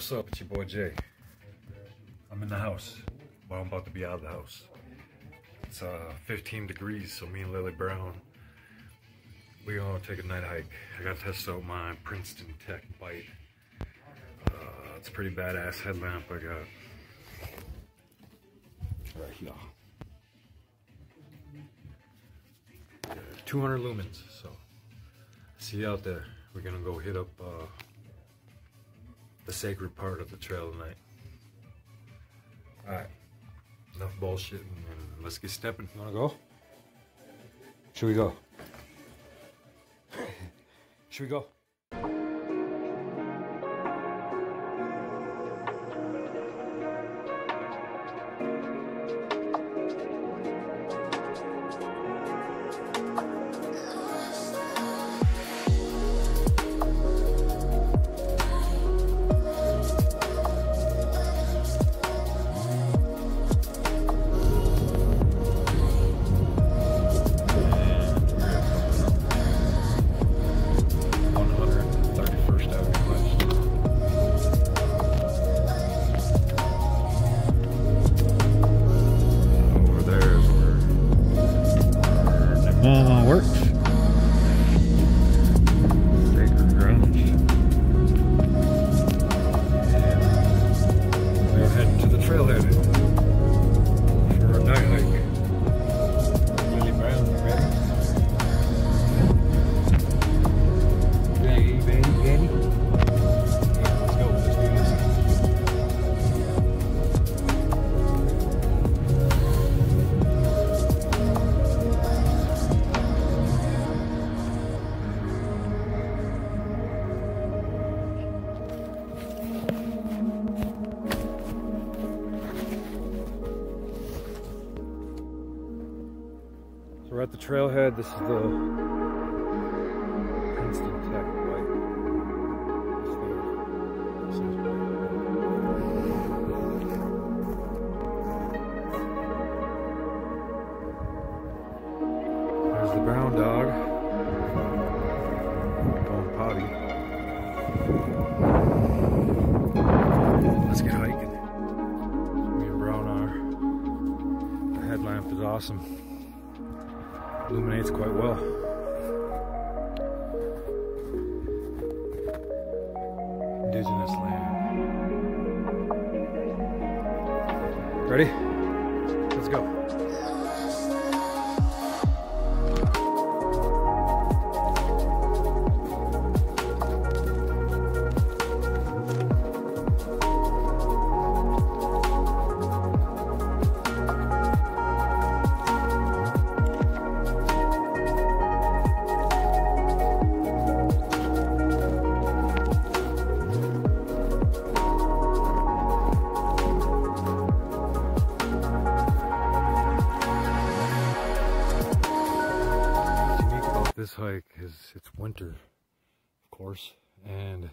What's up? It's your boy Jay. I'm in the house. Well, I'm about to be out of the house. It's uh, 15 degrees, so me and Lilly Brown, we are gonna take a night hike. I gotta test out my Princeton Tech Byte. Uh, it's a pretty badass headlamp I got. Right here. 200 lumens, so see you out there. We're gonna go hit up uh, the sacred part of the trail tonight. Alright, enough bullshit and let's get stepping. You wanna go? Should we go? Should we go? Trailhead. This is the Princeton Tech White. There's the brown dog going potty. Let's get hiking. Me and Brown are. The headlamp is awesome illuminates quite well. This hike is it's winter, of course, and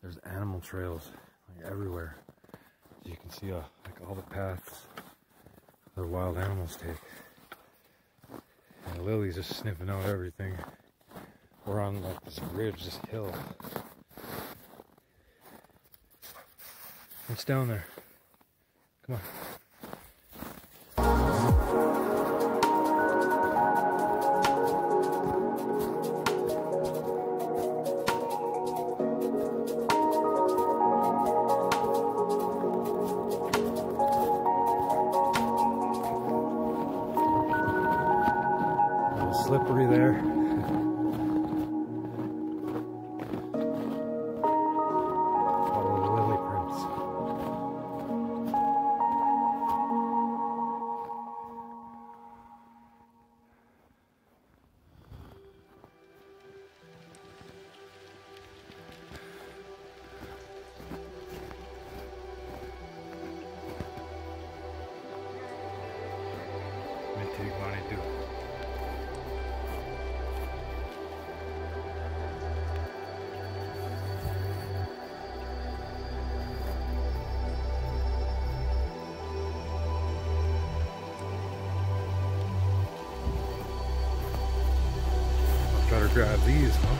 there's animal trails like everywhere. you can see, uh, like all the paths the wild animals take. And Lilly's just sniffing out everything. We're on like this ridge, this hill. What's down there? Come on. Slippery there. drive these, huh?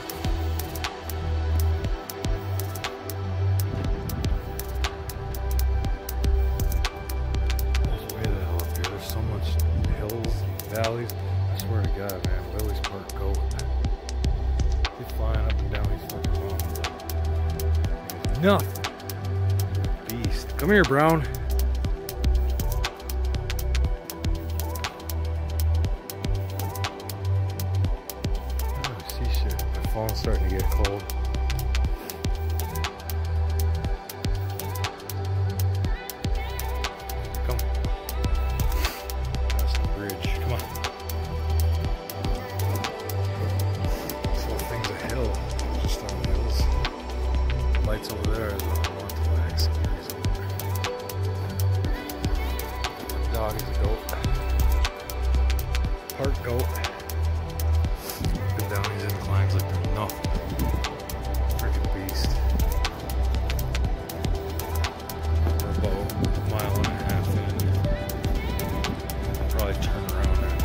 There's way the hell up here. There's so much hills valleys. I swear to God, man, Lilly's Park goat. He's flying up and down these fucking mountains. Nothing. Beast. Come here, Brown. Phone's starting to get cold. Come. The bridge. Come on. This whole thing's a hill. Just on hills. Lights over a goat. Part goat. Been down these inclines like they're. Freaking beast. We're about a mile and a half in. I'll probably turn around at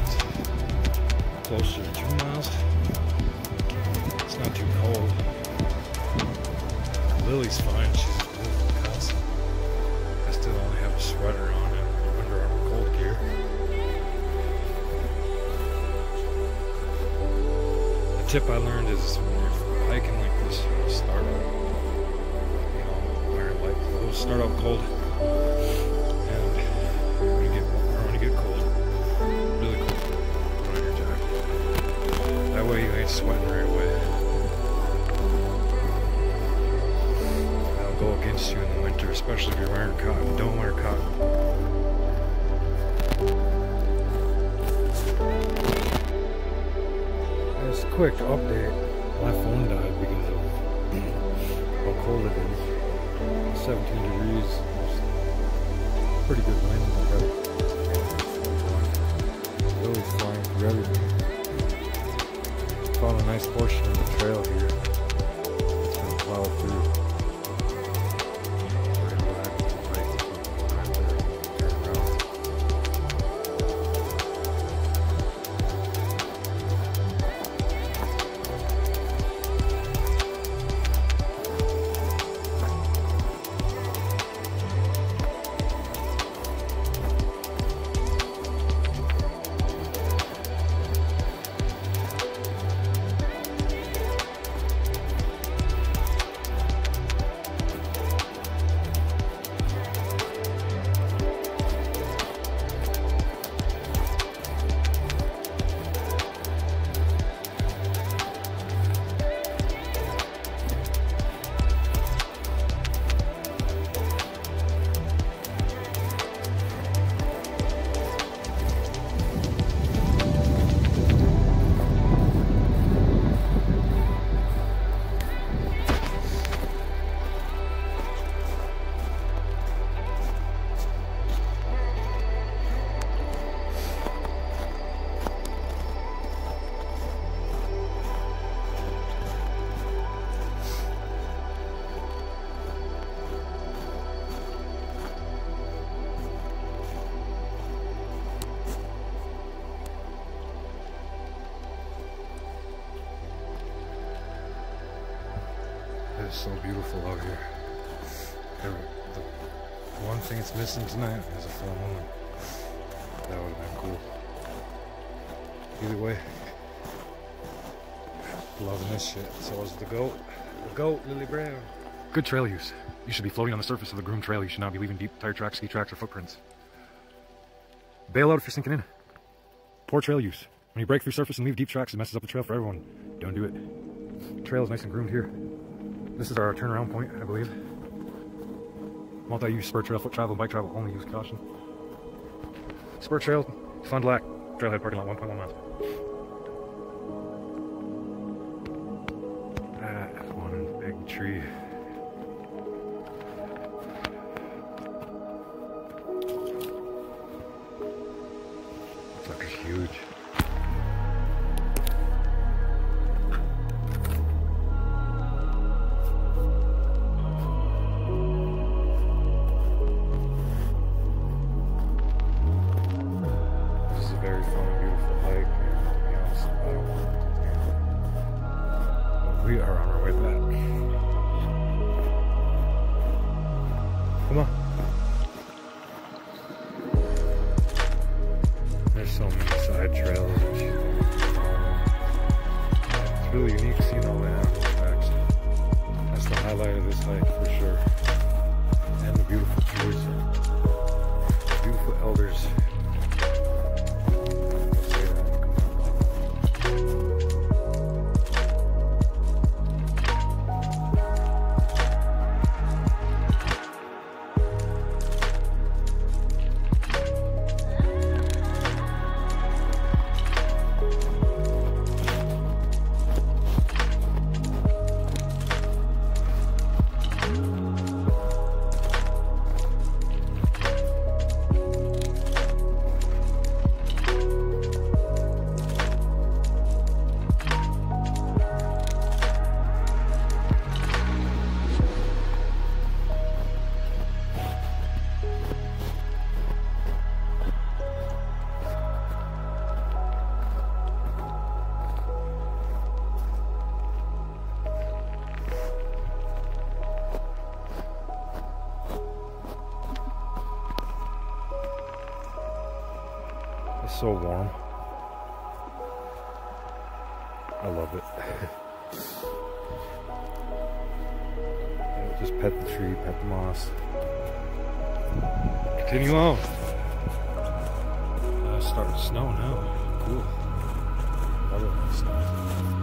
closer to two miles. It's not too cold. Lilly's fine. She's a beautiful cuss. I still only have a sweater on tip I learned is when you're hiking like this, start out, you know, wearing light clothes, start out cold, and when you get when you get cold, really cold, put on your jacket. That way you ain't sweating right away. Quick update. My phone died because of how cold it is. 17 degrees. Pretty good wind. It. Really flying through everything. Found a nice portion of the trail here. So beautiful out here. Every- The one thing it's missing tonight is a full moon. That would have been cool. Either way, loving this shit. So is the goat. The goat, Lilly Brown. Good trail use. You should be floating on the surface of the groomed trail. You should not be leaving deep tire tracks, ski tracks, or footprints. Bail out if you're sinking in. Poor trail use. When you break through surface and leave deep tracks, it messes up the trail for everyone. Don't do it. Trail is nice and groomed here. This is our turnaround point, I believe. Multi-use spur trail, foot travel, bike travel, only use caution. Spur trail, Fond Lac, trailhead parking lot, 1.1 miles. That one big tree. Like it's huge. Are way back. Come on. There's so many side trails. It's really unique seeing all tracks. That's the highlight. highlight of this hike for sure. And the beautiful trees, beautiful elders. So warm. I love it. Just pet the tree, pet the moss. Continue on. Uh, starting to snow now. Cool. Love it.